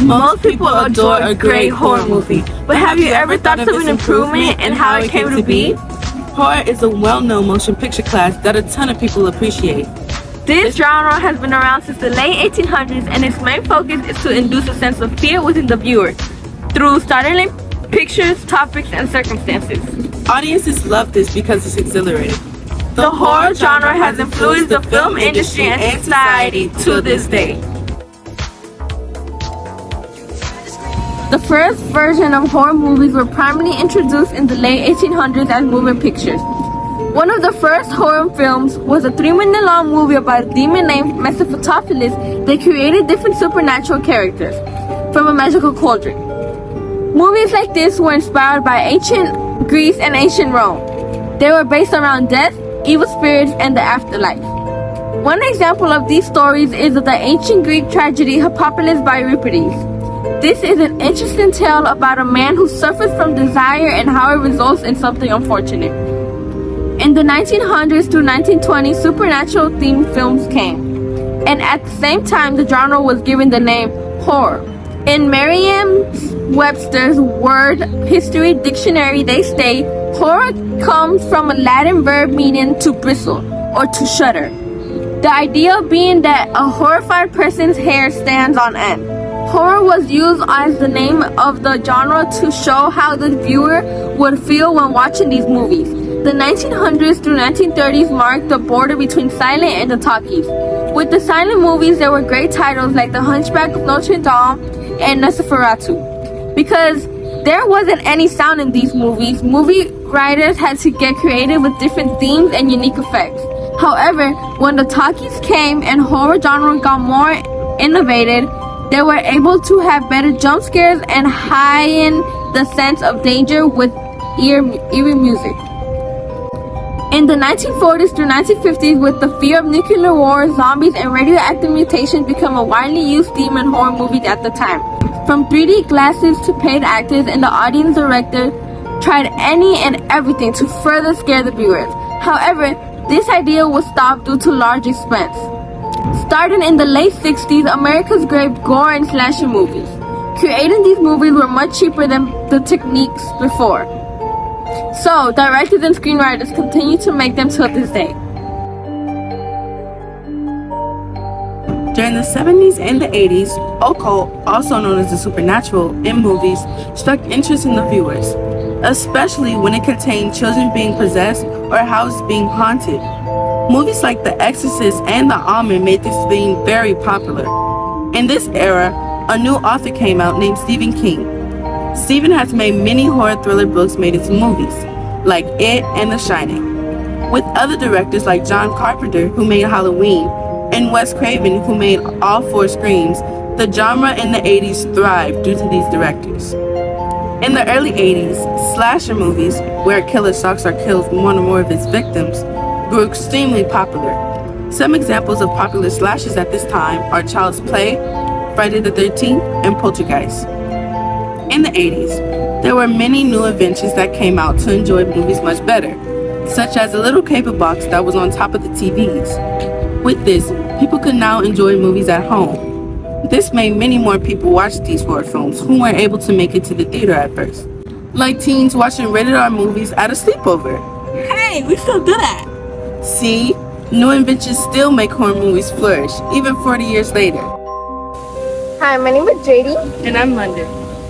Most people adore a great horror movie, but have you ever thought of an improvement and how it came to be? Horror is a well-known motion picture class that a ton of people appreciate. This genre has been around since the late 1800s and its main focus is to induce a sense of fear within the viewer through startling pictures, topics, and circumstances. Audiences love this because it's exhilarating. The horror genre has influenced the film industry and society to this day. The first version of horror movies were primarily introduced in the late 1800s as moving pictures. One of the first horror films was a three-minute long movie about a demon named Mephistopheles that created different supernatural characters from a magical cauldron. Movies like this were inspired by ancient Greece and ancient Rome. They were based around death, evil spirits, and the afterlife. One example of these stories is the ancient Greek tragedy Hippolytus by Euripides. This is an interesting tale about a man who suffers from desire and how it results in something unfortunate. In the 1900s to 1920s, supernatural themed films came, and at the same time, the genre was given the name horror. In Merriam-Webster's Word History Dictionary, they state horror comes from a Latin verb meaning to bristle or to shudder. The idea being that a horrified person's hair stands on end. Horror was used as the name of the genre to show how the viewer would feel when watching these movies. The 1900s through 1930s marked the border between silent and the talkies. With the silent movies, there were great titles like The Hunchback of Notre Dame and Nosferatu. Because there wasn't any sound in these movies, movie writers had to get creative with different themes and unique effects. However, when the talkies came and horror genre got more innovative, they were able to have better jump scares and heighten the sense of danger with eerie music. In the 1940s through 1950s, with the fear of nuclear war, zombies, and radioactive mutations become a widely used theme in horror movies at the time. From 3D glasses to paid actors and the audience director tried any and everything to further scare the viewers. However, this idea was stopped due to large expense. Starting in the late 60s, America's craved gore and slasher movies. Creating these movies were much cheaper than the techniques before. So, directors and screenwriters continue to make them till this day. During the 70s and the 80s, occult, also known as the supernatural, in movies struck interest in the viewers, especially when it contained children being possessed or a house being haunted. Movies like The Exorcist and The Omen made this theme very popular. In this era, a new author came out named Stephen King. Stephen has made many horror thriller books made into movies, like It and The Shining, with other directors like John Carpenter, who made Halloween, and Wes Craven, who made all four Screams. The genre in the 80s thrived due to these directors. In the early 80s, slasher movies, where a killer stalks or kills one or more of his victims, grew extremely popular. Some examples of popular slashes at this time are Child's Play, Friday the 13th, and Poltergeist. In the 80s, there were many new inventions that came out to enjoy movies much better, such as a little cable box that was on top of the TVs. With this, people could now enjoy movies at home. This made many more people watch these horror films who weren't able to make it to the theater at first, like teens watching rated R movies at a sleepover. Hey, we still do that. See, new inventions still make horror movies flourish, even 40 years later. Hi, my name is JD. And I'm London.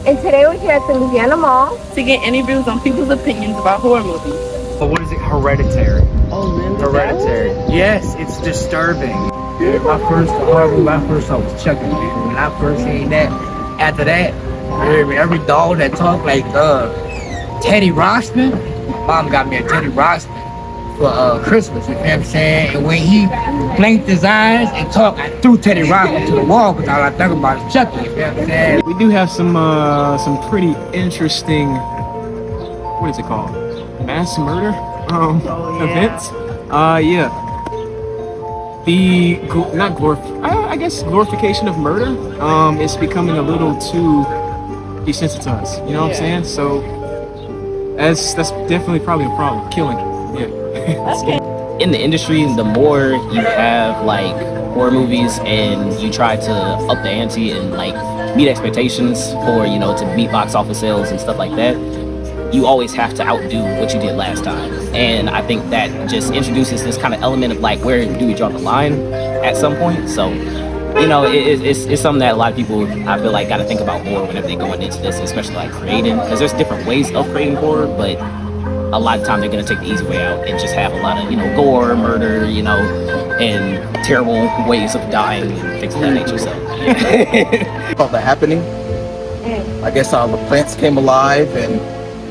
And today we're here at the Louisiana Mall to get interviews on people's opinions about horror movies. But what is it? Hereditary. Oh, man. Hereditary. Yes, it's disturbing. My first horror movie, my first saw was Chucky. When I first seen that, after that, every, every dog that talked like uh, Teddy Ruxpin, mom got me a Teddy Ruxpin for uh, Christmas, you know what I'm saying? And when he blinked his eyes and talked, I threw Teddy Ruxpin to the wall because all I think about is Chucky, you know what I'm saying? We do have some uh, some pretty interesting, what is it called? Mass murder um, Oh, events. Uh, yeah. The not glorif I, I guess glorification of murder um, is becoming a little too desensitized. You know what I'm saying? So that's that's definitely probably a problem. Killing. Yeah. Okay. in the industry, the more you have like horror movies and you try to up the ante and like meet expectations for you know to meet box office sales and stuff like that you always have to outdo what you did last time and i think that just introduces this kind of element of like where do we draw the line at some point so you know it, it's, it's something that a lot of people i feel like got to think about more whenever they go into this especially like creating because there's different ways of creating horror but a lot of time they're going to take the easy way out and just have a lot of you know gore murder you know and terrible ways of dying and things of that nature so yeah. called the happening i guess all the plants came alive and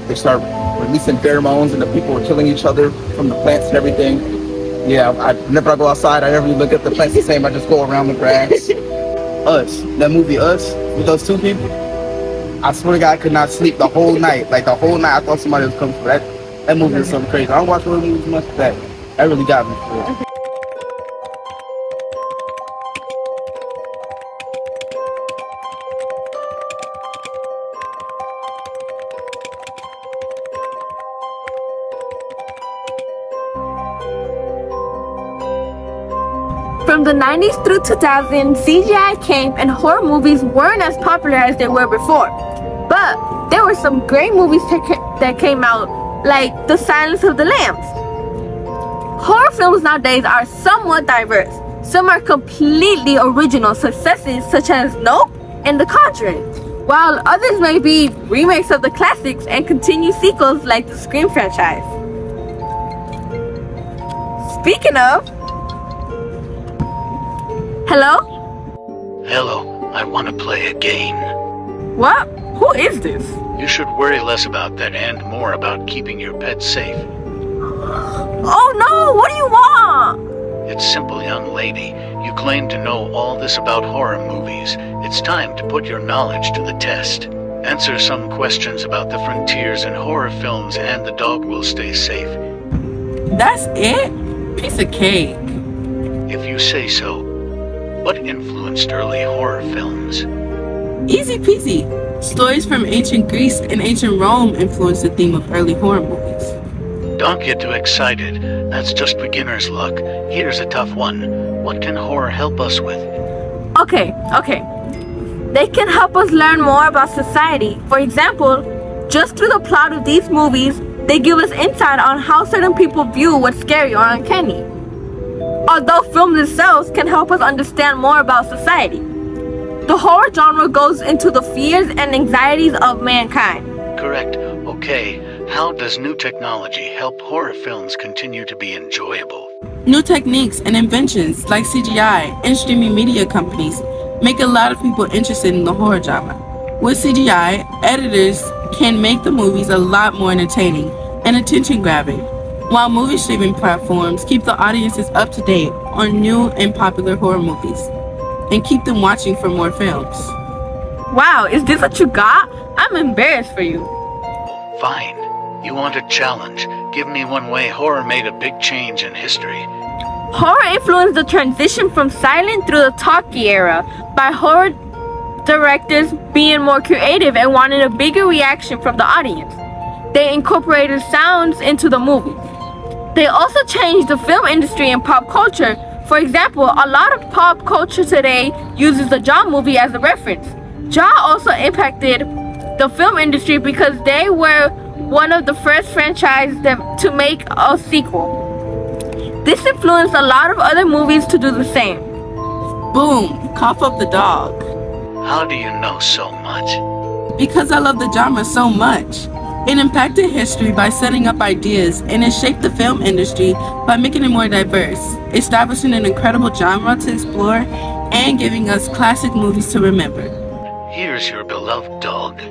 they start releasing pheromones and the people were killing each other from the plants and everything yeah I, whenever i go outside i never look at the plants the same i just go around the grass us that movie us with those two people I swear to God, I could not sleep the whole night. Like the whole night, I thought somebody was coming for that. That movie is something crazy. I don't watch horror movies much, but that, really got me. For From the 90s through 2000, CGI came and horror movies weren't as popular as they were before. But there were some great movies that came out like The Silence of the Lambs. Horror films nowadays are somewhat diverse. Some are completely original successes such as Nope and The Conjuring, while others may be remakes of the classics and continue sequels like the Scream franchise. Speaking of, hello? Hello, I want to play a game. What? Who is this? You should worry less about that and more about keeping your pets safe. Oh no! What do you want? It's simple, young lady. You claim to know all this about horror movies. It's time to put your knowledge to the test. Answer some questions about the frontiers in horror films and the dog will stay safe. That's it? Piece of cake. If you say so. What influenced early horror films? Easy peasy. Stories from ancient Greece and ancient Rome influenced the theme of early horror movies. Don't get too excited. That's just beginner's luck. Here's a tough one. What can horror help us with? Okay, okay. They can help us learn more about society. For example, just through the plot of these movies, they give us insight on how certain people view what's scary or uncanny. Although films themselves can help us understand more about society. The horror genre goes into the fears and anxieties of mankind. Correct. Okay, how does new technology help horror films continue to be enjoyable? New techniques and inventions like CGI and streaming media companies make a lot of people interested in the horror genre. With CGI, editors can make the movies a lot more entertaining and attention grabbing, while movie streaming platforms keep the audiences up to date on new and popular horror movies and keep them watching for more films. Wow, is this what you got? I'm embarrassed for you. Fine. You want a challenge. Give me one way horror made a big change in history. Horror influenced the transition from silent through the talkie era by horror directors being more creative and wanting a bigger reaction from the audience. They incorporated sounds into the movies. They also changed the film industry and pop culture for example, a lot of pop culture today uses the Jaw movie as a reference. Jaw also impacted the film industry because they were one of the first franchises to make a sequel. This influenced a lot of other movies to do the same. Boom, cough up the dog. How do you know so much? Because I love the genre so much. It impacted history by setting up ideas, and it shaped the film industry by making it more diverse, establishing an incredible genre to explore, and giving us classic movies to remember. Here's your beloved dog.